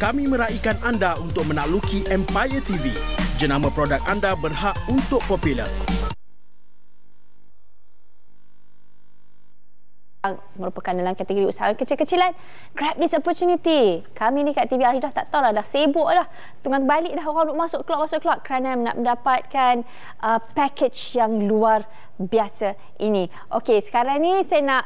kami meraihkan anda untuk menakluki Empire TV. Jenama produk anda berhak untuk popular. merupakan dalam kategori usaha kecil-kecilan. Grab this opportunity. Kami ni kat TV Ahidah tak tahu lah dah sibuk dah. Tengah balik dah orang nak masuk keluar masuk keluar. Kerana nak mendapatkan uh, package yang luar biasa ini. Okey, sekarang ni saya nak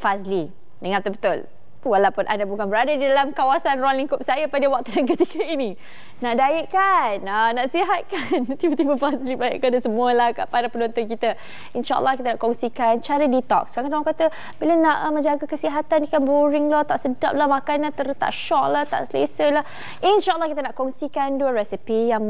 Fazli. Dengar betul-betul walaupun anda bukan berada di dalam kawasan ruang lingkup saya pada waktu dan ketika ini. Nak diet kan? Nak, nak sihat kan? Tiba-tiba Fazli baik kepada semualah kat para penonton kita. insyaAllah kita nak kongsikan cara detox. Kadang-kadang orang kata bila nak uh, menjaga kesihatan ni kan boring lah tak sedap lah makanan ter tak syok lah tak selesa lah. insyaAllah kita nak kongsikan dua resepi yang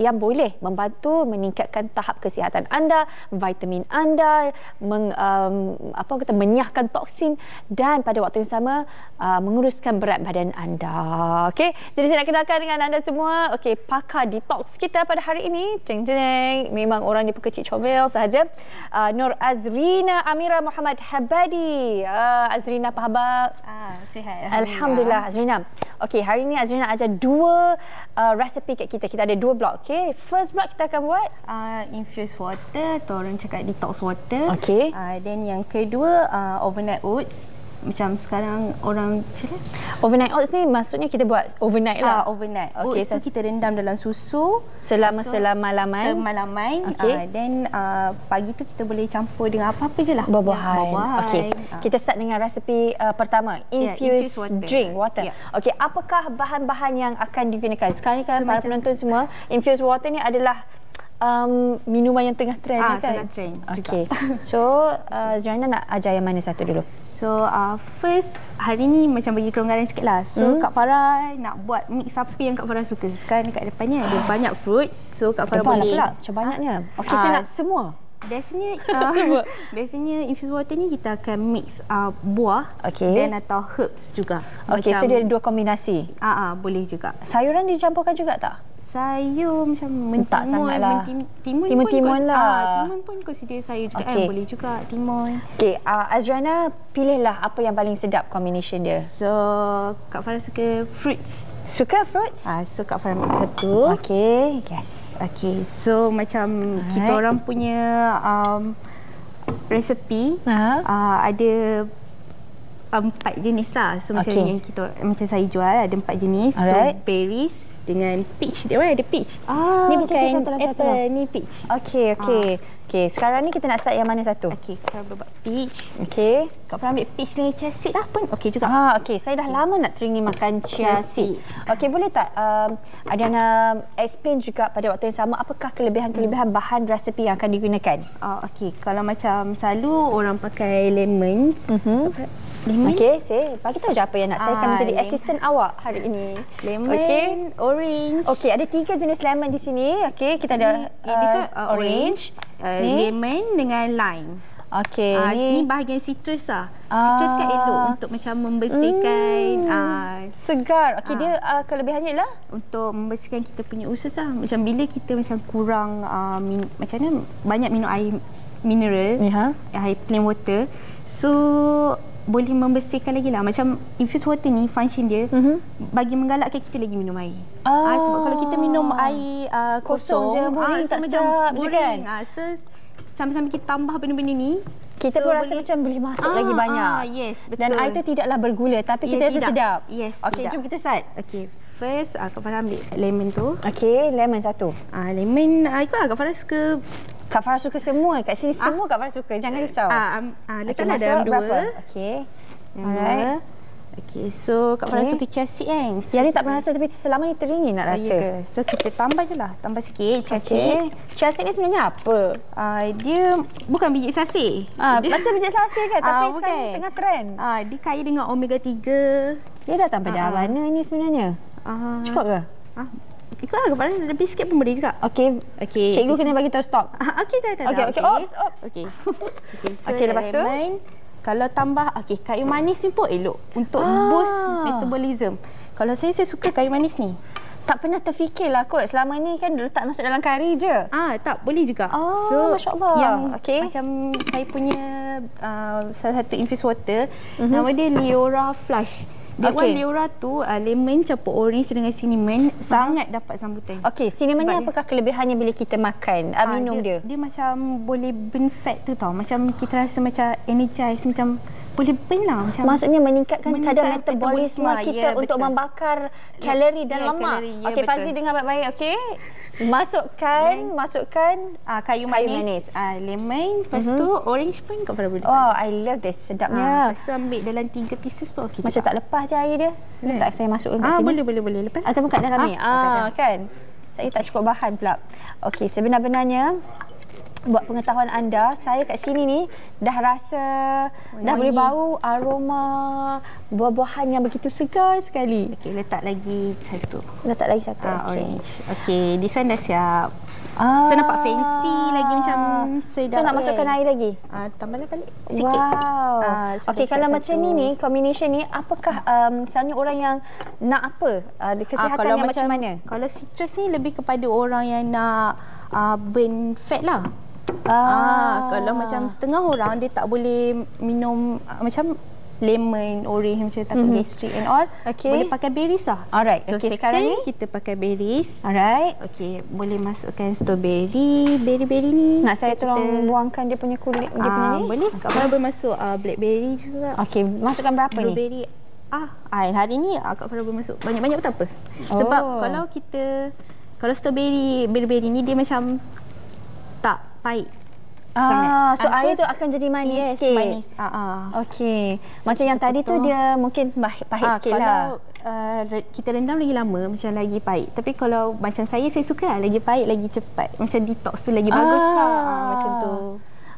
yang boleh membantu meningkatkan tahap kesihatan anda vitamin anda meng, um, apa kata menyahkan toksin. Dan pada waktu yang sama uh, menguruskan berat badan anda. Okey jadi saya nak kenalkan dengan anda semua. Okey pakar detox kita pada hari ini. Ceng ceng memang orang ni pekecik comel sahaja. Uh, Nur Azrina Amira Muhammad Habadi. Uh, Azrina apa khabar? Ah sihat alhamdulillah, alhamdulillah Azrina. Okey hari ini Azrina ajar dua uh, resepi kat kita. Kita ada dua blok okey? First blok kita akan buat? Uh, infused water atau orang cakap detox water. Okey. Uh, then yang kedua uh, overnight oats macam sekarang orang cakap overnight oats ni maksudnya kita buat overnight lah. Ah, overnight. Okay, oats so, tu kita rendam dalam susu selama so, semalaman. Semalaman. Okay. Uh, then uh, pagi tu kita boleh campur dengan apa-apa je lah. Buah-buahan. Ya, okay. Uh. Kita start dengan resepi uh, pertama. Infused, yeah, infused water. drink water. Yeah. Okay, apakah bahan-bahan yang akan digunakan? Sekarang ni kan so, para penonton semua, infused water ni adalah um, minuman yang tengah trend ah, kan? Tengah trend. Okay. So, uh, Zirana nak ajar yang mana satu dulu? So, uh, first hari ni macam bagi kelonggaran sikit lah. So, hmm? Kak Farah nak buat mix apa yang Kak Farah suka. Sekarang dekat depannya ada banyak fruits. So, Kak Farah Depan boleh. Depan lah pula. Macam banyaknya. Okay, uh, saya nak semua. Biasanya uh, biasanya infused water ni kita akan mix uh, buah okay. dan atau herbs juga. Okey, so dia ada dua kombinasi. Ah uh, uh, boleh juga. Sayuran dicampurkan juga tak? Sayur macam mentimun sangat lah. timun timun, timun lah ah, timun pun consider sayur juga okay. kan boleh juga timun okey uh, Azriana pilihlah apa yang paling sedap combination dia so Kak Farah suka fruits suka fruits ah uh, so Kak Farah ambil satu okey yes okey so macam Alright. kita orang punya um, resepi uh-huh. uh, ada empat jenis lah so macam okay. yang kita macam saya jual ada empat jenis Alright. so berries dengan peach. Dia orang ada peach. Ah, ni bukan okay, satu apple, satu ni peach. Okey, okey. Ah. Okey, sekarang ni kita nak start yang mana satu? Okey, kita buat peach. Okey. Kau pernah ambil peach dengan chia seed lah pun okey juga. Ah, okey. Saya dah okay. lama nak teringin makan chia, seed. Okey, boleh tak um, Adana explain juga pada waktu yang sama apakah kelebihan-kelebihan hmm. bahan resepi yang akan digunakan? Oh, okey. Kalau macam selalu orang pakai lemons. Mm-hmm. Lemon? Okey, saya bagi tahu je apa yang nak saya akan menjadi assistant awak hari ini. Lemon, okay. orange. Okey, ada tiga jenis lemon di sini. Okey, kita ada uh, this one, uh, orange. orange uh, lemon dengan lime. Okey, uh, ni bahagian citrus lah. Citrus kan elok untuk macam membersihkan mm, uh, segar. Okey, uh, dia uh, kelebihannya ialah untuk membersihkan kita punya usus lah. Macam bila kita macam kurang uh, min, macam mana banyak minum air mineral, uh-huh. air plain water. So boleh membersihkan lagi lah. Macam infused water ni function dia uh-huh. bagi menggalakkan kita lagi minum air. Ah. Uh, sebab kalau kita minum air uh, kosong, kosong je, boring uh, tak sedap je kan. Uh, so, sambil-sambil kita tambah benda-benda ni, kita so, pun rasa macam boleh masuk ah, lagi banyak. Ah, yes, betul. Dan air tu tidaklah bergula tapi yeah, kita rasa tidak. sedap. Yes, Okey, jom kita start. Okey. First, uh, Kak Farah ambil lemon tu. Okey, lemon satu. Ah, lemon, uh, Kak Farah suka Kak Farah suka semua. Kat sini ah. semua Kak Farah suka. Jangan risau. Ah, um, ah, letaklah dalam dua. Okey. Alright. Okay, so Kak Farah okay. suka chia kan? So, Yang ni tak pernah rasa tapi selama ni teringin nak rasa. Ya ke? So kita tambah je lah, tambah sikit chia okay. seed. Ni sebenarnya apa? Uh, dia bukan biji sasih. Uh, dia, macam biji sasih kan? Tapi uh, sekarang okay. tengah trend. Uh, dia kaya dengan omega 3. Dia datang pada uh, mana ni sebenarnya? Uh, Cukup ke? Uh, Ikut lah kepada lebih sikit pun boleh juga. Okey. Okey. Cikgu kena bagi tahu stop. Okey dah dah. Okey okey. Oops oops. Okey. Okey. So okay, lepas tu kalau tambah okey kayu manis ni pun elok untuk ah. boost metabolism. Kalau saya saya suka kayu manis ni. Tak pernah terfikirlah kot selama ni kan letak masuk dalam kari je. Ah tak boleh juga. Oh, so masya-Allah. Yang okay. macam saya punya uh, salah satu infused water uh-huh. nama dia Leora Flush. Dia okay. Leora tu uh, lemon campur orange dengan cinnamon uh-huh. sangat dapat sambutan. Okey, cinnamon ni apakah kelebihannya bila kita makan, uh, minum dia, dia? Dia macam boleh burn fat tu tau. Macam kita rasa macam energize macam boleh burn lah macam maksudnya meningkatkan, meningkatkan kadar metabolisme kita ya, untuk membakar kalori dan ya, lemak. Ya, okey, Fazli dengar baik-baik okey. Masukkan, Dan, masukkan uh, kayu, kayu manis, manis. Uh, lemon, lepas uh-huh. tu orange pun kau pernah boleh. Oh, I love this. Sedapnya. Uh, lepas tu ambil dalam tiga pieces pun okey. Macam tak lepas je air dia. Hmm. Tak saya masukkan kat ah, sini. boleh, boleh, boleh. Lepas. Ataupun kat dalam ah, ni. Ah, kan? Saya tak cukup bahan pula. Okey, sebenar-benarnya buat pengetahuan anda, saya kat sini ni dah rasa Wangi. dah boleh bau aroma buah-buahan yang begitu segar sekali. Okey, letak lagi satu. Letak lagi satu. Ah, okay. orange. Okey, this one dah siap. Ah. So nampak fancy lagi macam sedap. So nak masukkan air lagi? Ah, tambahlah balik sikit. Wow. Ah, so Okey, kalau macam ni ni, combination ni, apakah um, misalnya orang yang nak apa? Uh, kesihatan ah, yang macam, macam mana? Kalau citrus ni lebih kepada orang yang nak uh, burn fat lah. Ah. ah, kalau macam setengah orang dia tak boleh minum uh, macam lemon, orange macam takut mm-hmm. gastric and all. Okay. Boleh pakai berries lah. Alright. So okay, sekarang ni kita pakai berries. Alright. Okay, boleh masukkan strawberry, berry-berry ni. Nak saya tolong kita... buangkan dia punya kulit dia punya ni? Boleh. Kak Farah boleh masuk uh, blackberry juga. Okay, masukkan berapa Blueberry. ni? Blueberry. Ah, ah, hari ni uh, Kak Farah boleh masuk banyak-banyak pun tak apa. Oh. Sebab kalau kita kalau strawberry, berry-berry ni dia macam tak pahit. Ah, sangat. so air tu akan jadi manis yes, sikit. manis. Ah, ah. Okey. So, Macam yang tadi tu dia mungkin pahit ah, sikit kalau, lah. Kalau uh, kita rendam lagi lama macam lagi pahit. Tapi kalau macam saya saya suka lah lagi pahit lagi cepat. Macam detox tu lagi ah. bagus lah. Ah, macam tu.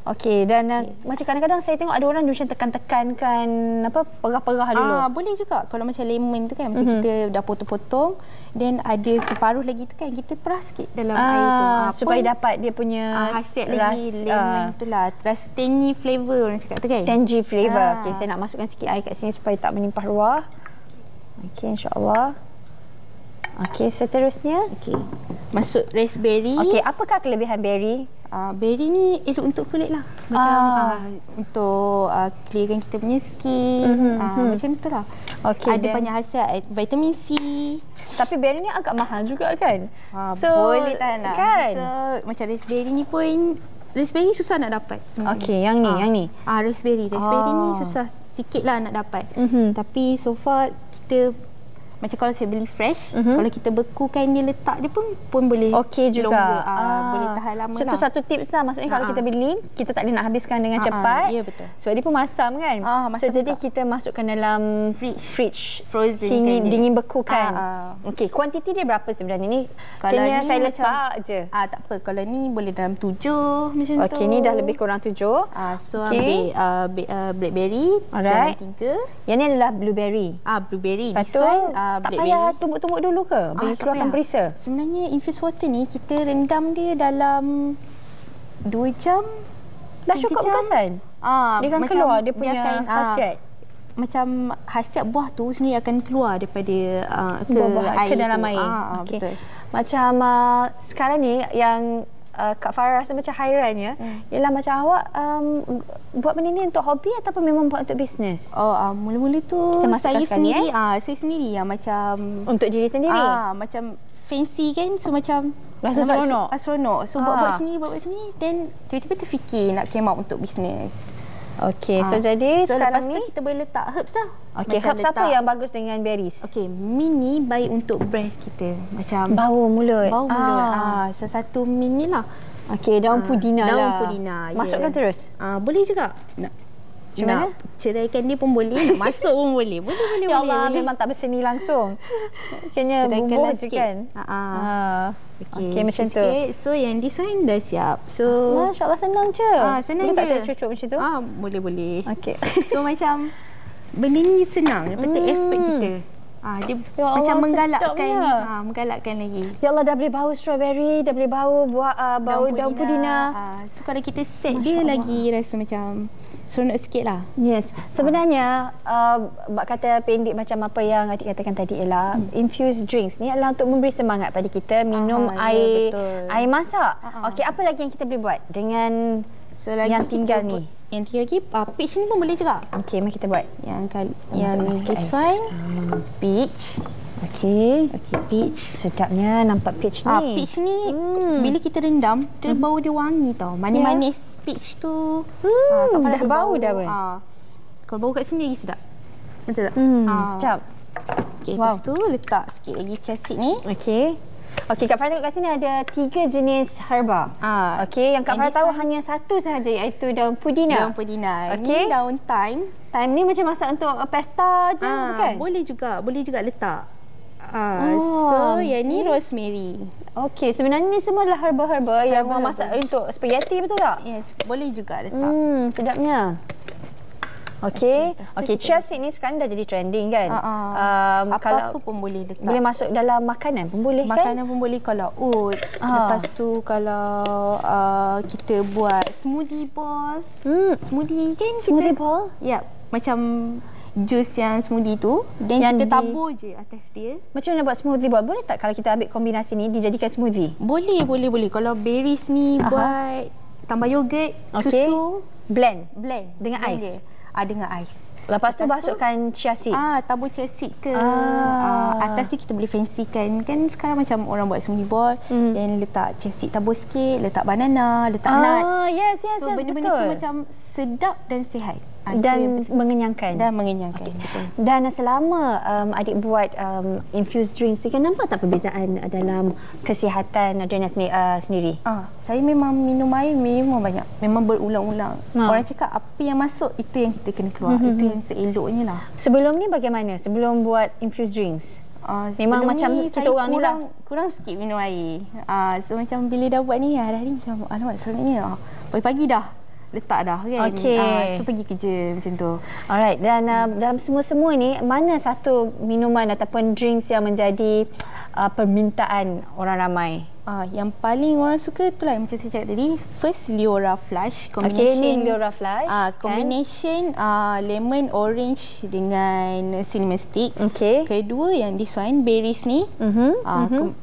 Okey dan okay. macam kadang-kadang saya tengok ada orang macam tekan-tekankan apa perah-perah dulu. Ah boleh juga kalau macam lemon tu kan macam mm-hmm. kita dah potong-potong dan ada separuh lagi tu kan kita peras sikit dalam ah, air tu ah, supaya pun, dapat dia punya ah, hasil lagi lemon ah. tu lah rasa tangy flavor orang cakap tu kan. Tangy flavor. Ah. Okey saya nak masukkan sikit air kat sini supaya tak menimpah ruah. Okey insya-Allah. Okey, seterusnya. Okey. Masuk raspberry. Okey, apakah kelebihan berry? Uh, berry ni elok untuk kulit lah. Macam uh. Uh, untuk uh, clearkan kita punya skin. Mm-hmm. Uh, macam tu lah. Okay, Ada then. banyak hasil vitamin C. Tapi berry ni agak mahal juga kan? Uh, so, boleh tak nak. Kan? So, macam raspberry ni pun Raspberry susah nak dapat Okey, yang ni, uh, yang ni. Ah, raspberry. Raspberry uh. ni susah sikit lah nak dapat. Mm-hmm. Tapi so far kita macam kalau saya beli fresh mm-hmm. kalau kita bekukan dia letak dia pun pun boleh okey juga. longer, uh, ah. boleh tahan lama so, lah. so satu tips lah. Maksudnya uh-huh. kalau kita beli kita tak boleh nak habiskan dengan uh-huh. cepat. ya yeah, betul. Sebab dia pun masam kan. Uh, masam so jadi kita masukkan dalam fridge, fridge. Frozen dingin, kan dingin beku kan. Okey kuantiti dia berapa sebenarnya? Ni kalau ni saya letak macam, je. Ah tak apa. Kalau ni boleh dalam tujuh macam okay, tu. okey ni dah lebih kurang tujuh. Uh, so okay. ambil uh, uh, blackberry Alright. dalam tiga. Yang ni adalah blueberry. Ah blueberry. Lepas tu, uh, tak payah tumbuk-tumbuk dulu ke? Bagi ah, keluarkan perisa? Sebenarnya infused water ni kita rendam dia dalam 2 jam. Dah cukup jam. kan? Ah, dia akan keluar dia punya dia akan, ah, khasiat. Ah, macam khasiat buah tu sendiri akan keluar daripada uh, ke, buah air ke dalam tu. air. Ah, okay. Betul. Macam uh, sekarang ni yang uh, Kak Farah rasa macam hairan ya. Hmm. Ialah macam awak um, buat benda ni untuk hobi ataupun memang buat untuk bisnes? Oh, uh, mula-mula tu saya sendiri, eh? ah, saya sendiri ya macam untuk diri sendiri. Ah, macam fancy kan, so macam rasa seronok. Seronok. So ah. buat-buat sini, buat-buat sini then tiba-tiba terfikir nak came out untuk bisnes. Okey, so ha. jadi so sekarang lepas ni tu kita boleh letak herbs lah. Okey, herbs letak. apa yang bagus dengan berries? Okey, mint ni baik untuk breast kita. Macam bau mulut. Bau mulut. Ah, ha, so satu mint ni lah. Okey, daun ha, pudina daun lah. Daun pudina. Masukkan yeah. terus? Ah, boleh juga. Nak macam nak ceraikan dia pun boleh, nak masuk pun boleh. Boleh, boleh, ya boleh. Allah, boleh. memang tak berseni langsung. Kayaknya bumbu je kan? Ha. ha. Okey, okay, macam tu. So, yang this one dah siap. So, Masya Allah, senang je. Ah, senang boleh je. tak saya cucuk macam tu? Ah, boleh, boleh. Okey. so, macam benda ni senang. Tu, hmm. effort kita. Ah, dia ya Allah, macam menggalakkan ah, menggalakkan lagi. Ya Allah dah boleh bau strawberry, dah boleh bau buah uh, bau daun pudina. pudina. Ah, so kalau kita set Masya dia Allah. lagi rasa macam seronok sikit lah. Yes. Sebenarnya, uh, kata pendek macam apa yang adik katakan tadi ialah hmm. infused drinks ni adalah untuk memberi semangat pada kita minum Aha, air ya, air masak. Okey, apa lagi yang kita boleh buat dengan so, lagi yang tinggal ni? yang tiga lagi uh, peach ni pun boleh juga. Okey, mari kita buat. Yang kali yang this one hmm. peach. Okey. Okey, peach. Sedapnya nampak peach ni. Ah, peach ni hmm. bila kita rendam, dia hmm. bau dia wangi tau. Manis-manis yeah. peach tu. Hmm, ah, tak dah bau, bau dah pun. Ah. Kalau bau kat sini lagi sedap. Betul tak? Hmm, ah. sedap. Okey, wow. lepas tu letak sikit lagi chia ni. Okey. Okey, Kak Farah tengok kat sini ada tiga jenis herba. Ah. Okey, yang Kak Farah tahu hanya satu sahaja iaitu daun pudina. Daun pudina. Okey. Ini daun thyme. Thyme ni macam masak untuk pesta je ah, kan? Boleh juga, boleh juga letak. Ah, oh. so yang ni rosemary. Okey, sebenarnya ni semua adalah herba-herba yang masak untuk spaghetti betul tak? Yes, boleh juga letak. Hmm, sedapnya. Okey. Okey, chia seed ni sekarang dah jadi trending kan? Uh-uh. Um, Apa-apa kalau pun boleh letak. Boleh masuk dalam makanan pun boleh makanan kan? Makanan pun boleh kalau oats. Uh. Lepas tu kalau uh, kita buat smoothie ball. Hmm. Smoothie kan? Smoothie kita, ball? Ya. Yeah, macam jus yang smoothie tu dan yang kita tabur je atas dia. Macam mana buat smoothie ball? Boleh tak kalau kita ambil kombinasi ni dijadikan smoothie? Boleh, boleh, boleh. Kalau berries ni Aha. buat tambah yogurt, okay. susu, blend. Blend dengan blend ais. Dia uh, dengan ais. Lepas, Lepas tu masukkan chia seed. Ah, tabur chia seed ke. Ah. Uh, atas ni kita boleh fancykan. Kan sekarang macam orang buat smoothie ball hmm. dan letak chia seed tabur sikit, letak banana, letak ah, nuts. yes yes so, yes benda-benda tu macam sedap dan sihat. Ah, dan mengenyangkan. Dan mengenyangkan, okay. betul. Dan selama um, adik buat um, infused drinks ni, kan nampak tak perbezaan dalam kesihatan Adriana sendiri? Uh, sendiri? Ah, saya memang minum air memang banyak. Memang berulang-ulang. Ha. Orang cakap apa yang masuk, itu yang kita kena keluar. Mm-hmm. Itu yang seeloknya lah. Sebelum ni bagaimana? Sebelum buat infused drinks? Uh, memang macam kita orang kurang, ni lah. kurang sikit minum air. Uh, so macam bila dah buat ni, hari-hari macam, alamak seronoknya. Uh, pagi-pagi dah letak dah kan. Okay. Uh, ah, so pergi kerja macam tu. Alright dan uh, dalam semua-semua ni mana satu minuman ataupun drinks yang menjadi uh, permintaan orang ramai? Uh, yang paling orang suka tu lah macam saya cakap tadi first Leora Flush combination okay, ni Leora Flush uh, combination uh, lemon orange dengan cinnamon stick okay. kedua yang this one berries ni uh-huh. Uh, uh-huh.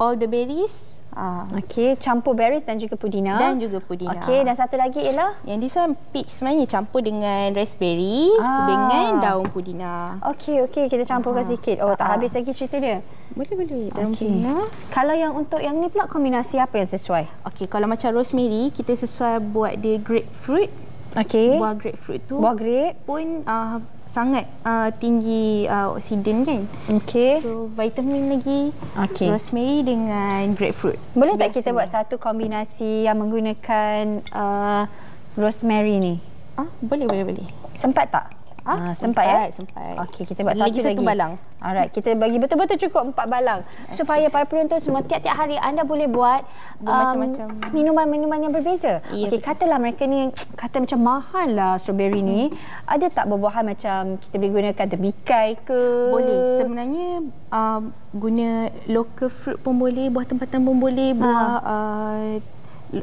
all the berries Ah. Okey, campur berries dan juga pudina. Dan juga pudina. Okey, dan satu lagi ialah yang this one peach sebenarnya campur dengan raspberry ah. dengan daun pudina. Okey, okey, kita campurkan ah. sikit. Oh, tak ah. habis lagi cerita dia. Boleh, boleh. Daun okay. pudina. Kalau yang untuk yang ni pula kombinasi apa yang sesuai? Okey, kalau macam rosemary, kita sesuai buat dia grapefruit. Okey. Buah grapefruit tu. Buah grape pun uh, sangat uh, tinggi uh, oksigen kan. Okey. So vitamin lagi. Okey. Rosemary dengan grapefruit. Boleh tak kita buat satu kombinasi yang menggunakan uh, rosemary ni? Ah, boleh boleh boleh. Sempat tak? Ah, sempat, sempat ya? Sempat. Okey, kita buat lagi satu, satu balang. Alright, kita bagi betul-betul cukup empat balang. Supaya para penonton semua tiap-tiap hari anda boleh buat um, minuman-minuman yang berbeza. Ya, Okey, katalah mereka ni kata macam mahal lah strawberry hmm. ni. Ada tak buah-buahan macam kita boleh gunakan tembikai ke? Boleh. Sebenarnya um, guna local fruit pun boleh, buah tempatan pun boleh, buah ha. uh,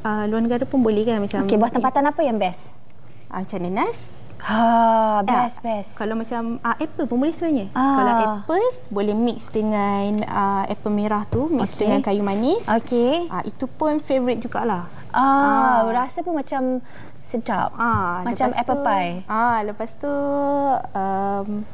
uh, luar negara pun boleh kan macam. Okey, buah tempatan apa yang best? Uh, macam nanas. Ha, best, ya. best. Kalau macam uh, apple pun boleh sebenarnya. Ah. Kalau apple, boleh mix dengan uh, apple merah tu, mix okay. dengan kayu manis. Okey. Uh, itu pun favourite jugalah. Ah, uh. rasa pun macam sedap. Ah, macam apple tu, pie. Ah, lepas tu um,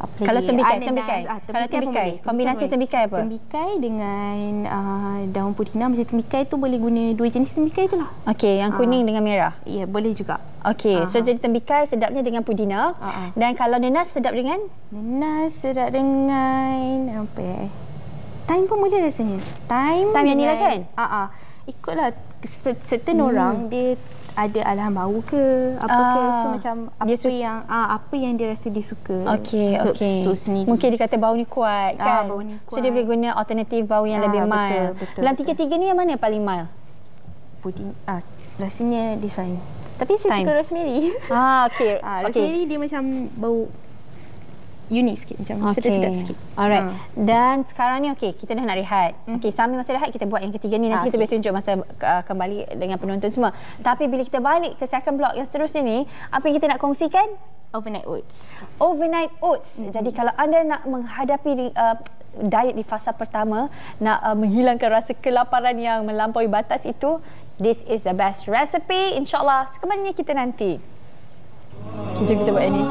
apa kalau tembikai, ah, tembikai. Ah, tembikai. Kalau tembikai, kombinasi tembikai apa? Tembikai dengan uh, daun pudina macam tembikai tu boleh guna dua jenis tembikai itulah. Okey, yang kuning uh, dengan merah. Ya, yeah, boleh juga. Okey, uh-huh. so jadi tembikai sedapnya dengan pudina. Uh-huh. Dan kalau nenas sedap dengan? Nenas sedap dengan apa ya? Thyme pun boleh rasanya. Thyme. Thyme yang ni lah kan? Ah, uh-uh. ikutlah certain hmm. orang dia ada alahan bau ke apa ke? So ah, macam apa su- yang ah apa yang dia rasa dia suka? Okey okey. mungkin dia kata bau ni kuat ah, kan? bau ni kuat. so dia boleh guna alternatif bau yang ah, lebih mild. betul, betul, dalam tiga-tiga ni yang mana yang paling mild? Puding ah rasanya one. Tapi saya Time. suka rosemary. Ah okey. Ah, rosemary okay. dia macam bau unik sikit macam okay. sedap-sedap sikit. Alright. Ha. Dan sekarang ni okey, kita dah nak rehat. Hmm. Okey, sambil masa rehat kita buat yang ketiga ni nanti ha, kita okay. boleh tunjuk masa uh, kembali dengan penonton semua. Tapi bila kita balik ke second block yang seterusnya ni, apa yang kita nak kongsikan? Overnight oats. Overnight oats. Hmm. Jadi kalau anda nak menghadapi uh, diet di fasa pertama, nak uh, menghilangkan rasa kelaparan yang melampaui batas itu, This is the best recipe. InsyaAllah, sekembalinya kita nanti. Jom kita buat ini.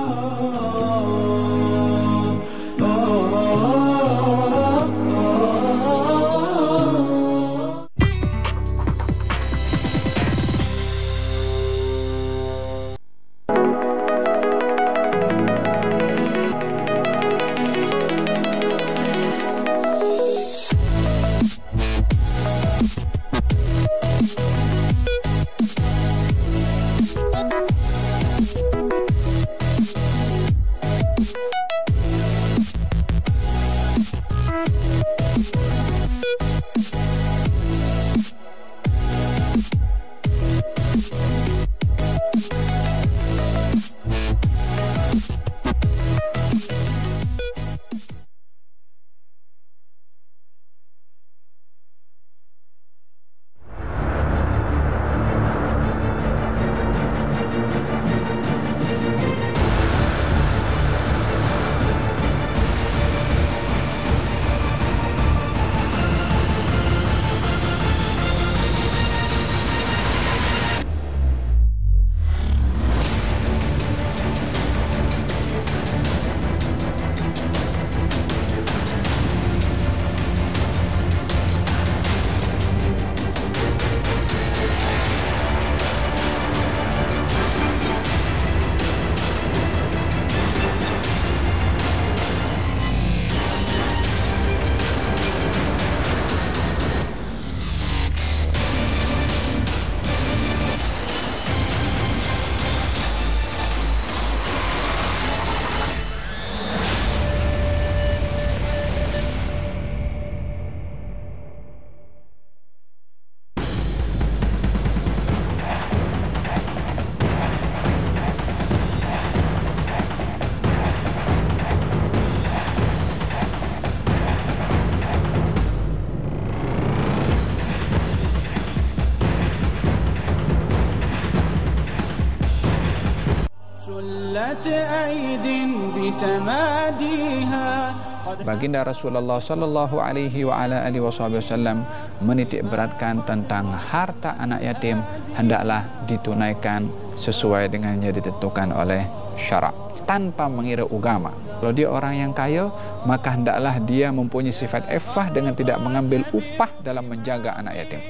Baginda Rasulullah sallallahu alaihi wa ala alihi wasallam menitik beratkan tentang harta anak yatim hendaklah ditunaikan sesuai dengan yang ditentukan oleh syarak tanpa mengira agama. Kalau dia orang yang kaya, maka hendaklah dia mempunyai sifat effah dengan tidak mengambil upah dalam menjaga anak yatim.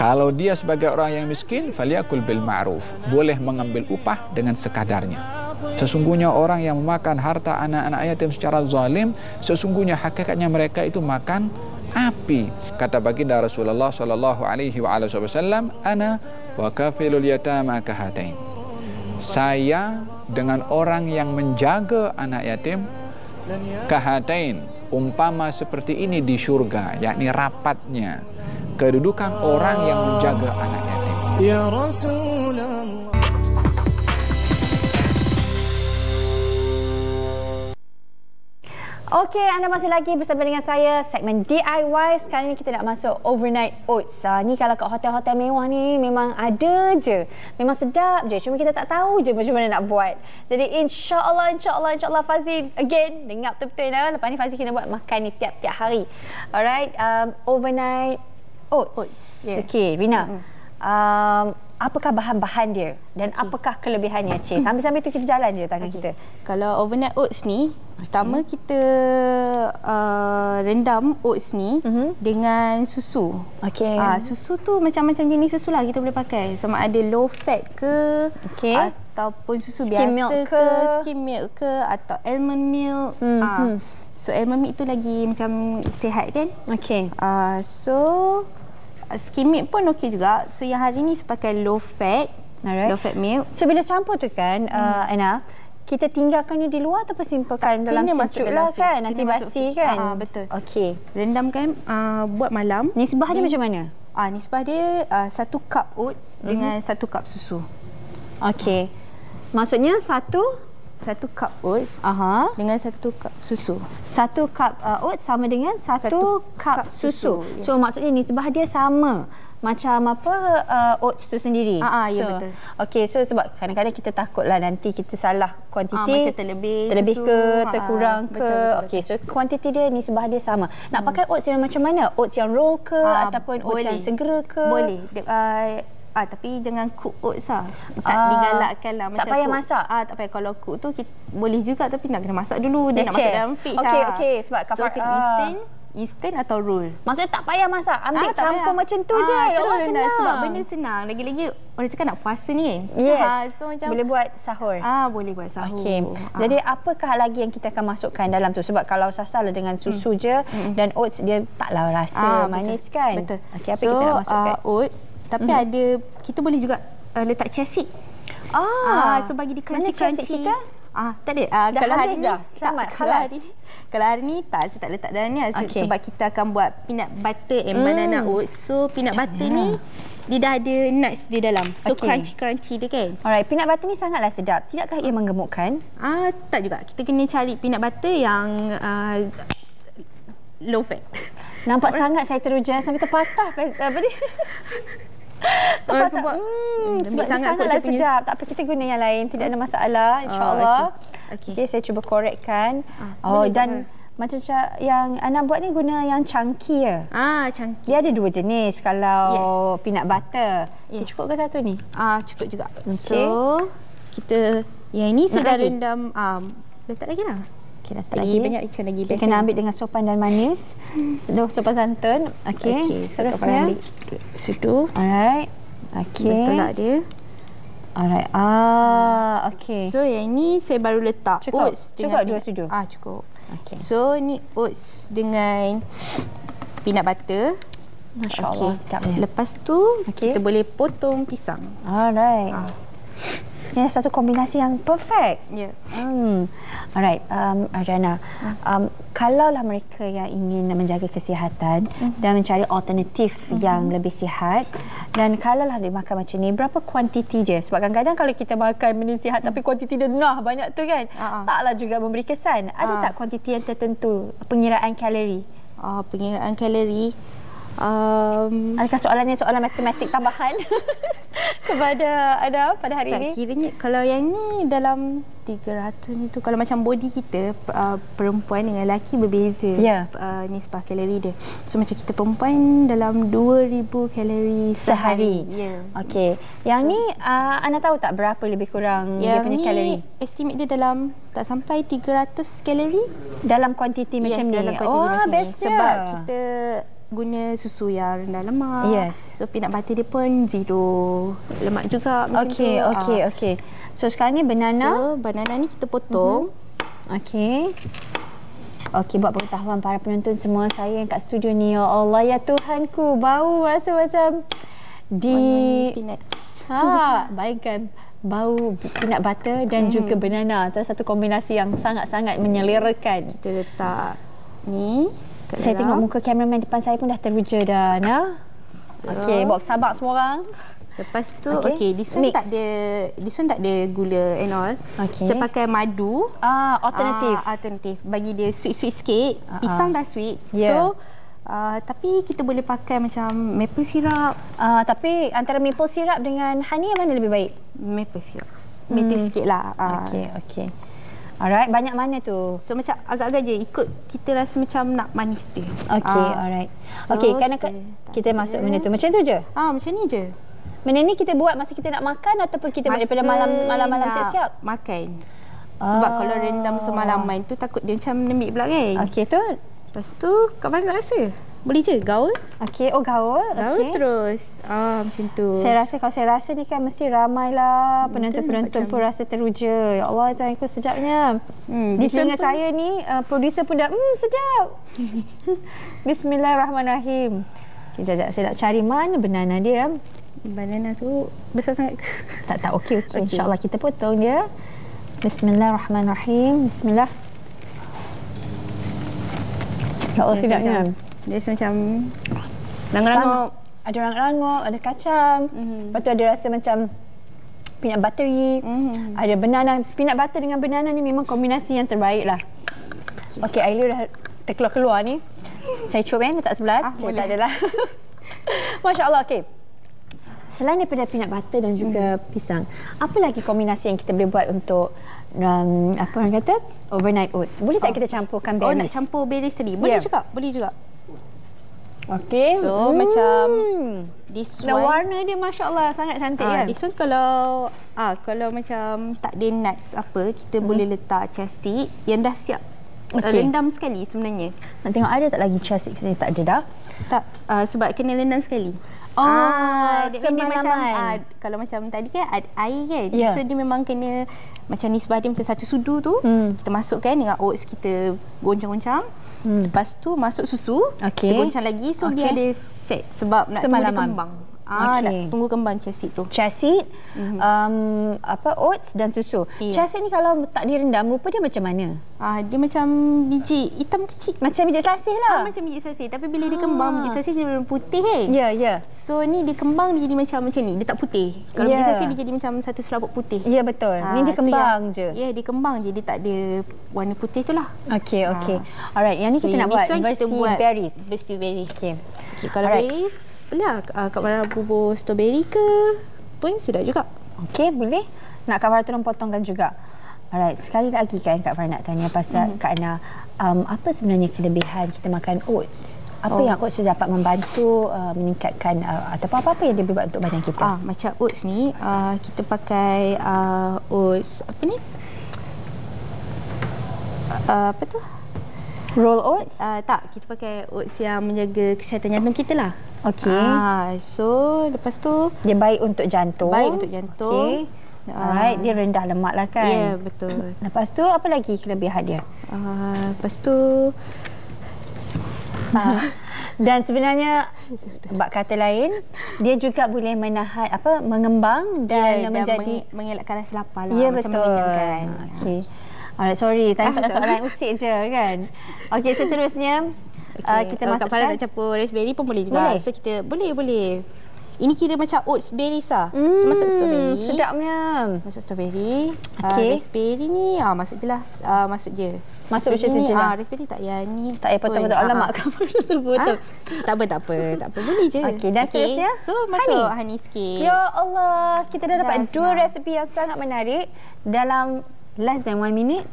Kalau dia sebagai orang yang miskin, faliyakul bil ma'ruf. Boleh mengambil upah dengan sekadarnya. Sesungguhnya orang yang memakan harta anak-anak yatim secara zalim, sesungguhnya hakikatnya mereka itu makan api. Kata baginda Rasulullah sallallahu alaihi wasallam, "Ana wa kafilul yatama kahatain." Saya dengan orang yang menjaga anak yatim kahatain umpama seperti ini di syurga yakni rapatnya kedudukan orang yang menjaga anak yatim ya rasulullah Okey, anda masih lagi bersama dengan saya segmen DIY. Sekarang ni kita nak masuk overnight oats. Ha, ni kalau kat hotel-hotel mewah ni memang ada je. Memang sedap je. Cuma kita tak tahu je macam mana nak buat. Jadi insya-Allah insya-Allah insya-Allah Fazli again dengar betul-betul dah. Lepas ni Fazli kena buat makan ni tiap-tiap hari. Alright, um, overnight oats. oats. Yeah. Okey, Rina. Mm-hmm. Um, apakah bahan-bahan dia dan okay. apakah kelebihannya Cik sambil-sambil tu kita jalan je tangan okay. kita kalau overnight oats ni okay. pertama kita uh, rendam oats ni uh-huh. dengan susu okey uh, susu tu macam-macam jenis susu lah kita boleh pakai sama ada low fat ke okay. ataupun susu skim biasa milk ke, ke skim milk ke atau almond milk uh-huh. uh, so almond milk tu lagi macam sihat kan okey uh, so skim milk pun okey juga. So yang hari ni saya pakai low fat, Alright. low fat milk. So bila campur tu kan, hmm. uh, Anna, kita tinggalkannya di luar ataupun simpankan dalam masuk lah kan nanti basi kan. Ah betul. Okey. Rendamkan uh, buat malam. Nisbah dia macam mana? Ah nisbah dia uh, satu cup oats mm-hmm. dengan satu cup susu. Okey. Maksudnya satu satu cup oats Aha. dengan satu cup susu. Satu cup uh, oats sama dengan satu, satu cup, cup susu. susu. So maksudnya nisbah dia sama. macam apa uh, oats tu sendiri. Ah, ah, ya, so, betul. Okey, so sebab kadang-kadang kita takutlah nanti kita salah kuantiti. Ah, macam terlebih terlebih susu. ke, Ah, terkurang betul, ke. betul, Okey, so kuantiti dia nisbah dia sama. Nak pakai oats yang macam mana? Oats yang raw ke Ah, ataupun oats boleh. yang segera ke? Boleh. Uh, Ah, tapi jangan cook oats lah. Tak Ah, digalakkan lah. tak payah cook. masak? Ah, tak payah. Kalau cook tu kita, boleh juga tapi nak kena masak dulu. Dia nak Leceh. masuk dalam fridge Okey, lah. okey. Sebab So, kafar- kena ah. instant, instant atau roll. Maksudnya tak payah masak. Ambil Ah, campur payah. macam tu Ah, je. Ya Allah senang. Sebab benda senang. Lagi-lagi orang cakap nak puasa ni kan. Yes. Ah, so macam Boleh buat sahur. Ah, boleh buat sahur. Okey. Ah. Jadi apakah lagi yang kita akan masukkan dalam tu? Sebab kalau sasar lah dengan susu je dan oats dia taklah rasa Hmm. Ah, manis betul. kan? Betul. Okey, apa so, kita nak masukkan? Uh, oats. Tapi Mhm. ada, kita boleh juga uh, letak chia seed. ah, Ah, so bagi dia crunchy-crunchy. kita? Ah, tak ada. Ah, Dah kalau hari ni dah? tak, Selamat, kalau hari ni kalau hari ni tak saya tak letak dalam ni Se- Okey. sebab kita akan buat peanut butter and Hmm. banana oats. So peanut butter ni dia dah ada nuts di dalam. So Okey. crunchy-crunchy dia kan. Alright, peanut butter ni sangatlah sedap. Tidakkah ia menggemukkan? Ah, tak juga. Kita kena cari peanut butter yang uh, low fat. Nampak sangat saya teruja sampai terpatah apa ni? Ah, sebab hmm, sebab dia sangat kot sangatlah sedap. Tak apa kita guna yang lain, tidak ada masalah insya-Allah. okey. Okey. Okey, saya cuba korekkan. Ah, oh dan macam ca- yang Ana buat ni guna yang chunky ya. Ah, chunky. Dia ada dua jenis kalau Yes. peanut butter. Yes. Yes. Cukup ke satu ni? Ah, cukup juga. Okey. So, kita yang ini saya dah rendam um, letak lagi lah. Okey, letak Lagi lagi. banyak macam lagi Kita kena ambil dengan sopan dan manis. Seduh sopan santun. Okey. Okey, so Kak Farah Terusnya. ambil sudu. Alright. Okey. Betul lah dia. Alright. Ah, okey. So yang ni saya baru letak Cukup? oats Cukup dua sudu? Ah cukup. Okey. So ni oats dengan peanut butter. Masya-Allah Okey. sedapnya. Lepas tu Okey. kita boleh potong pisang. Alright. Ah. Ini satu kombinasi yang perfect. Ya. Yeah. Hmm. Alright, um, Ariana. Um, kalaulah mereka yang ingin menjaga kesihatan dan mencari alternatif yang lebih sihat dan kalaulah dia makan macam ni, berapa kuantiti je? Sebab kadang-kadang kalau kita makan benda sihat tapi kuantiti dia nah banyak tu kan, ah. taklah juga memberi kesan. Ada Ah. tak kuantiti yang tertentu, pengiraan kalori? Ah, pengiraan kalori. Um, Adakah soalannya soalan matematik tambahan kepada ada pada hari tak ini? kiranya kalau yang ni dalam 300 ni tu kalau macam body kita uh, perempuan dengan lelaki berbeza Ya. uh, nisbah kalori dia. So macam kita perempuan dalam 2000 kalori Sehari. sehari. Ya. Okey. Yang So- ni uh, anda tahu tak berapa lebih kurang dia Yang punya ni kalori? estimate dia dalam tak sampai 300 kalori. Dalam kuantiti macam ni. dalam kuantiti oh, macam ni. bestnya. Sebab kita guna susu yang rendah lemak. Yes. So peanut butter dia pun zero lemak juga macam Okey, tu. okey, Ah. okey. So sekarang ni banana. So banana ni kita potong. Okey. Okey, buat pengetahuan para penonton semua saya yang kat studio ni. Ya Allah, ya Tuhanku. Bau rasa macam di... Peanuts. Ha, bayangkan bau peanut butter dan juga banana. Itu satu kombinasi yang sangat-sangat menyelerakan. Kita letak ni kat Saya dalam. tengok muka kameraman depan saya pun dah teruja dah, Nah. So, Okey, bawa sabak semua orang. Lepas tu Okey. okay, this one Mix. tak ada this one tak ada gula and all. Okey. Saya pakai madu. Ah, alternatif. Ah, alternatif. Bagi dia sweet-sweet sikit. Ah, Pisang ah. dah sweet. Yeah. So uh, tapi kita boleh pakai macam maple syrup. Ah, tapi antara maple syrup dengan honey mana lebih baik? Maple syrup. Maple Hmm. sikit lah. Ah. Okey, okey. Alright, banyak mana tu? So macam agak-agak je ikut kita rasa macam nak manis dia. Okey, Ah. alright. So, Okey, kerana kita kita, masuk benda tu. Macam tu je? Ah macam ni je. Benda ni kita buat masa kita nak makan ataupun kita buat daripada malam malam-malam siap-siap? Makan. Sebab kalau rendam semalaman tu takut dia macam nemik pula kan. Okey tu. Lepas tu Kak Farah nak rasa? Boleh je gaul. Okey, oh gaul. Gaul Okey. terus. Ah macam tu. Saya rasa kalau saya rasa ni kan mesti ramailah penonton-penonton pun rasa teruja. Ya Allah, Tuhan aku sedapnya. Hmm, Di telinga saya ni, uh, producer pun dah, hmm sedap. Bismillahirrahmanirrahim. Okay, jap, jap. Saya nak cari mana banana dia. Banana tu besar sangat ke? Tak, tak. Okey, okey. Okey. InsyaAllah kita potong dia. Bismillahirrahmanirrahim. Bismillah. Ya Allah, sedapnya. Dia macam rangup-rangup. Ada rangup-rangup, ada kacang. Mhm. Lepas tu ada rasa macam peanut buttery. Mhm. Ada banana. Peanut butter dengan banana ni memang kombinasi yang terbaik lah. Okey, air dia dah terkeluar-keluar ni. Saya cuba yang letak sebelah. Ah, boleh. tak adalah. Masya Allah, okey. Selain daripada peanut butter dan juga hmm. pisang, apa lagi kombinasi yang kita boleh buat untuk um, apa orang kata overnight oats? Boleh tak oh. kita campurkan berries? Oh, nak campur berries tadi? Boleh yeah. juga, boleh juga. Okey. So hmm. macam this one. Dan warna dia masya-Allah sangat cantik uh, kan. This one kalau ah uh, kalau macam tak ada nuts apa, kita hmm. boleh letak chia seed yang dah siap okay. rendam sekali sebenarnya. Nak tengok ada tak lagi chia seed sini tak ada dah. Tak uh, sebab kena rendam sekali. Oh, ah, dia, dia macam ah, kalau macam tadi kan ada air kan. Yeah. So dia memang kena macam ni sebab dia macam satu sudu tu hmm. kita masukkan dengan oats kita goncang-goncang. Hmm. Lepas tu masuk susu, okay. kita goncang lagi so okay. dia ada set sebab nak tunggu dia kembang. Ah, okay. nak tunggu kembang chia seed tu. Chia seed, mm-hmm. um, apa oats dan susu. Yeah. Chia seed ni kalau tak direndam, rupa dia macam mana? Ah, dia macam biji hitam kecil. Macam biji selasih lah. Ah, macam biji selasih. Tapi bila ah. dia kembang, biji selasih dia warna putih kan? Ya, yeah, ya. Yeah. So ni dia kembang dia jadi macam macam ni. Dia tak putih. Kalau yeah. biji selasih dia jadi macam satu serabut putih. Ya, yeah, betul. Ah, ni dia kembang je. Ya, yeah, dia kembang je. Dia tak ada warna putih tu lah. Okey, okey. Ah. Alright, yang ni so, kita nak buat versi berries. Versi berries. Okey. Okay, kalau Alright. berries, boleh uh, Kak Farah bubur strawberry ke pun sedap juga. Okey, boleh. Nak Kak Farah tolong potongkan juga. Alright, sekali lagi kan Kak Farah nak tanya pasal mm-hmm. Kak Ana, um, apa sebenarnya kelebihan kita makan oats? Apa oh. yang oats dapat membantu uh, meningkatkan uh, atau apa-apa yang dia buat untuk badan kita? Ah, macam oats ni, uh, kita pakai uh, oats apa ni? Uh, apa tu? Roll oats? Uh, tak, kita pakai oats yang menjaga kesihatan jantung kita lah. Okey. Ah, so lepas tu dia baik untuk jantung. Baik untuk jantung. Okey. Alright, uh, dia rendah lemak lah kan? Ya, yeah, betul. Lepas tu apa lagi kelebihan dia? Uh, lepas tu uh, dan sebenarnya bab kata lain dia juga boleh menahan apa mengembang dan, yeah, menjadi dan mengelakkan rasa lapar lah yeah, macam betul. Okey. Alright, sorry. Tanya soalan-soalan usik je kan. Okey, seterusnya okay. uh, kita masukkan. Kalau nak campur raspberry pun boleh juga. Boleh. So kita boleh boleh. Ini kira macam oats berry sah. Mm, so masuk strawberry. Sedapnya. Masuk strawberry. Okay. Uh, raspberry ni ah uh, masuk jelas uh, masuk je. Masuk macam tu je lah. Ah, raspberry tak ya ni. Tak payah potong-potong. Alamak kamu betul. Tak apa, tak apa. Tak apa. Boleh je. Okey, dan okay. seterusnya. So, masuk honey. honey sikit. Ya Allah. Kita dah dapat dah dua resepi yang sangat menarik dalam less than one minute.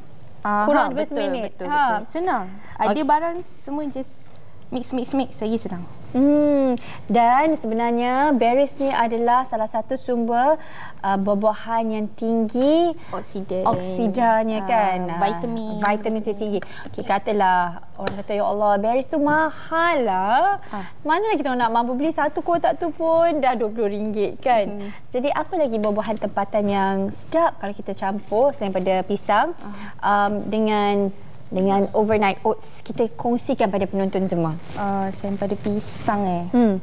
Aha, Kurang dua minit. Betul, ha. betul. Senang. Ada okay. barang semua just mix, mix, mix. Lagi senang. Hmm, dan sebenarnya berries ni adalah salah satu sumber uh, buah-buahan yang tinggi oksida oksidanya uh, kan vitamin vitamin C tinggi. Okey katalah orang kata ya Allah berries tu mahal lah. Ha. Mana kita nak mampu beli satu kotak tu pun dah RM20 kan. Hmm. Jadi apa lagi buah-buahan tempatan yang sedap kalau kita campur selain pada pisang uh. um, dengan dengan overnight oats kita kongsikan pada penonton semua? Uh, saya pada pisang eh. Hmm.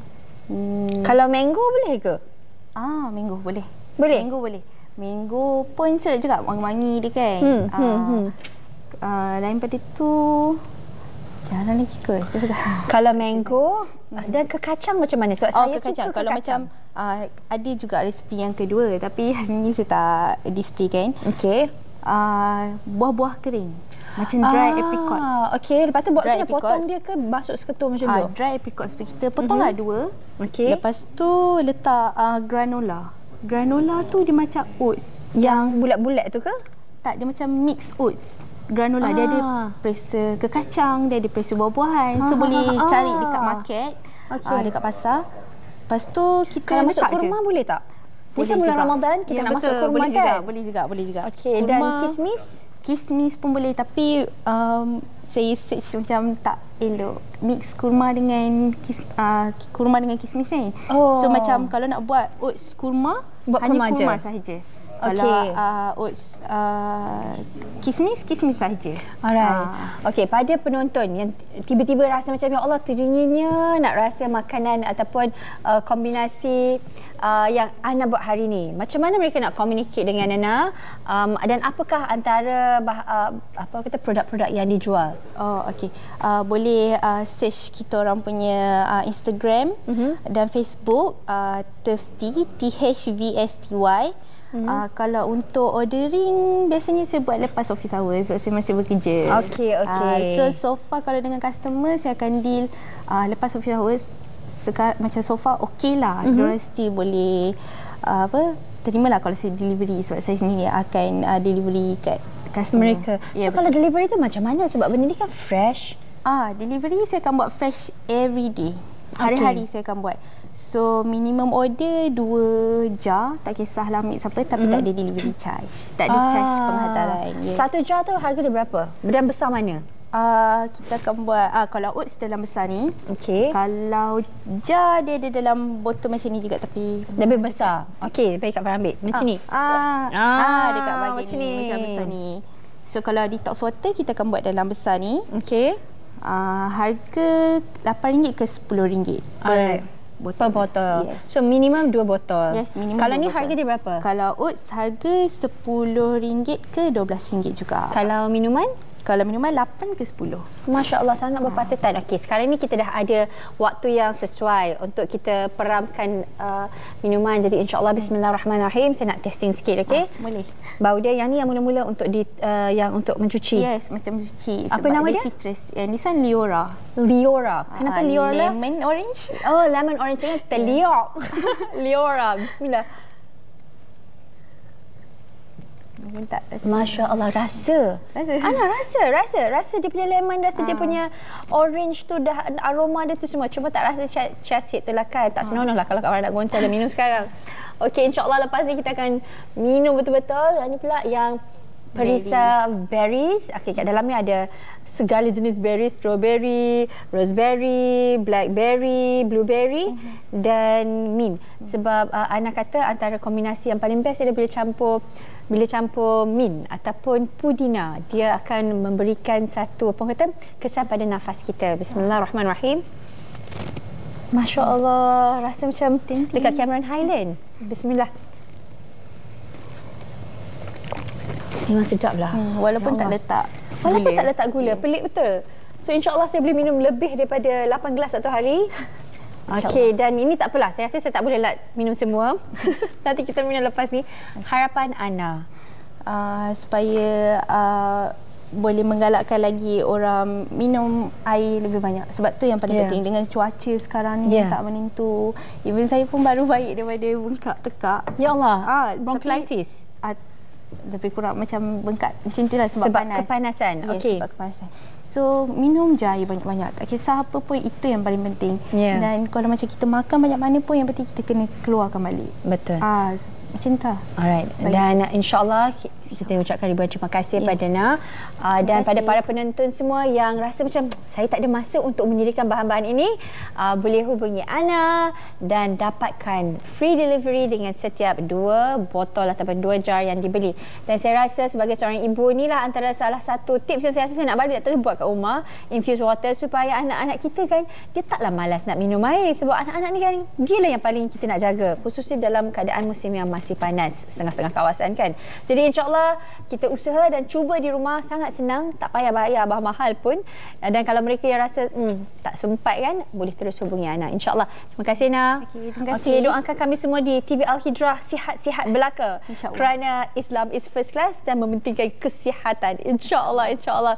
hmm. Kalau mango boleh ke? Ah, mango boleh. Boleh? Mango boleh. Mango pun sedap juga wangi-wangi dia kan. Hmm. Uh, hmm. hmm. Uh, lain pada tu Jangan lagi ke? Kalau mango hmm. dan ke kacang macam mana? Sebab oh, saya ke suka Kalau kacang. macam uh, ada juga resipi yang kedua tapi hari ni saya tak display kan. Okey. Uh, buah-buah kering. Macam dry ah, apricots. Okey, lepas tu buat macam mana potong dia ke masuk seketul macam ah, tu? dry apricots tu kita potonglah mm-hmm. dua. Okey. Lepas tu letak uh, granola. Granola tu dia macam oats. Yang bulat-bulat tu ke? Tak, dia macam mix oats. Granola ah. dia ada perisa ke kacang, dia ada perisa buah-buahan. So ah, boleh ah, cari dekat market, okay. uh, dekat pasar. Lepas tu kita Kalau masuk kurma je. boleh tak? Boleh kan bulan Ramadan kita ya, nak betul. masuk kurma boleh kan? Juga, boleh juga, boleh juga. Okey, dan kismis? Kismis pun boleh tapi um, saya search macam tak elok mix kurma dengan kis, uh, kurma dengan kismis ni. Oh. So macam kalau nak buat oats kurma buat hanya kurma, kurma sahaja. Okay. Kalau uh, oats uh, kismis, kismis saja. Alright. Uh. Okey, pada penonton yang tiba-tiba rasa macam ya Allah teringinnya nak rasa makanan ataupun uh, kombinasi uh, yang Ana buat hari ini. Macam mana mereka nak communicate dengan Ana um, dan apakah antara bah, uh, apa kata produk-produk yang dijual? Oh, okey. Uh, boleh uh, search kita orang punya uh, Instagram uh-huh. dan Facebook uh, Thirsty T H V S T Y. Mm-hmm. Uh, kalau untuk ordering biasanya saya buat lepas office hours so saya masih bekerja. Okey okey. Uh, so so far kalau dengan customer saya akan deal uh, lepas office hours sekarang macam so far okey lah. Mm-hmm. Diorang still boleh uh, apa terimalah kalau saya delivery sebab saya sendiri akan uh, delivery kat customer. Mereka. Ya, so betul. kalau delivery tu macam mana sebab benda ni kan fresh. Ah, delivery saya akan buat fresh every day. Hari-hari okay. saya akan buat. So minimum order dua jar tak kisahlah ambil siapa tapi mm. tak ada delivery charge. Tak ada ah. charge penghantaran. Yeah. Satu jar tu harga dia berapa? Dan besar mana? Uh, kita akan buat uh, kalau oats dalam besar ni. Okey. Kalau jar dia ada dalam botol macam ni juga tapi lebih besar. Okey, baik Kak Farah ambil. Macam uh, ni. Ah, ah, ah dekat bahagian macam ni. Macam besar ni. So kalau detox water kita akan buat dalam besar ni. Okey. Uh, harga RM8 ke RM10 per Alright botol. Per botol. Yes. So minimum dua botol. Yes, minimum Kalau ni botol. harga dia berapa? Kalau oats harga RM10 ke RM12 juga. Kalau minuman? Kalau minuman 8 ke 10. Masya Allah sangat berpatutan. Okey, sekarang ni kita dah ada waktu yang sesuai untuk kita peramkan uh, minuman. Jadi insya-Allah bismillahirrahmanirrahim. Saya nak testing sikit, okey? Ah, boleh. Bau dia yang ni yang mula-mula untuk di uh, yang untuk mencuci. Yes, macam mencuci. Apa nama dia? Citrus. And this one Liora. Liora. Kenapa uh, Liora? Lemon orange. Oh, lemon orange ni terliok. Liora. Bismillah. Pun tak rasa. Masya Allah rasa. Rasa. Ana rasa, rasa, rasa dia punya lemon, rasa ha. dia ah. punya orange tu dah aroma dia tu semua. Cuma tak rasa chia tu lah kan. Tak ha. senonoh lah kalau kawan nak goncang dan minum sekarang. Okey, insyaAllah lepas ni kita akan minum betul-betul. Ini pula yang perisa berries. berries. Okey, kat dalam ni ada segala jenis berry, strawberry, roseberry, blackberry, blueberry uh-huh. dan mint. Sebab uh, Ana kata antara kombinasi yang paling best dia boleh campur bila campur mint ataupun pudina dia akan memberikan satu apa kata kesan pada nafas kita. Bismillahirrahmanirrahim. Masya Allah rasa macam dekat Cameron Highland. Bismillah. Memang sedap lah. Hmm, walaupun ya tak letak walaupun tak letak gula pelik betul. So insyaAllah saya boleh minum lebih daripada 8 gelas satu hari Okey dan ini tak apalah. Saya rasa saya tak boleh minum semua. Nanti kita minum lepas ni. Harapan Ana uh, supaya uh, boleh menggalakkan lagi orang minum air lebih banyak. Sebab tu yang paling yeah. penting dengan cuaca sekarang ni yeah. tak menentu. Even saya pun baru baik daripada bengkak tekak. Ya Allah. Ah, bronchitis. Tapi, lebih kurang macam bengkak macam itulah sebab, sebab panas. kepanasan. Yes, okay. sebab kepanasan. So minum je air banyak-banyak. Tak kisah apa pun itu yang paling penting. Yeah. Dan kalau macam kita makan banyak mana pun yang penting kita kena keluarkan balik. Betul. Ah, macam tu. Alright. Baik. Dan insyaAllah kita ucapkan ribuan terima kasih yeah. pada Na uh, dan pada para penonton semua yang rasa macam saya tak ada masa untuk menyediakan bahan-bahan ini uh, boleh hubungi Ana dan dapatkan free delivery dengan setiap dua botol ataupun dua jar yang dibeli. Dan saya rasa sebagai seorang ibu ni lah antara salah satu tips yang saya rasa saya nak balik tak buat kat rumah infuse water supaya anak-anak kita kan dia taklah malas nak minum air sebab anak-anak ni kan dia lah yang paling kita nak jaga khususnya dalam keadaan musim yang masih panas setengah-setengah kawasan kan. Jadi insyaAllah kita usaha dan cuba di rumah sangat senang tak payah bayar bahan mahal pun. Dan kalau mereka yang rasa hmm, tak sempat kan boleh terus hubungi Ana insyaAllah. Terima kasih Ana. Okay, terima kasih. Okay, doakan kami semua di TV Al-Hijrah sihat-sihat belaka. Kerana Islam is first class dan mementingkan kesihatan. insyaAllah insyaAllah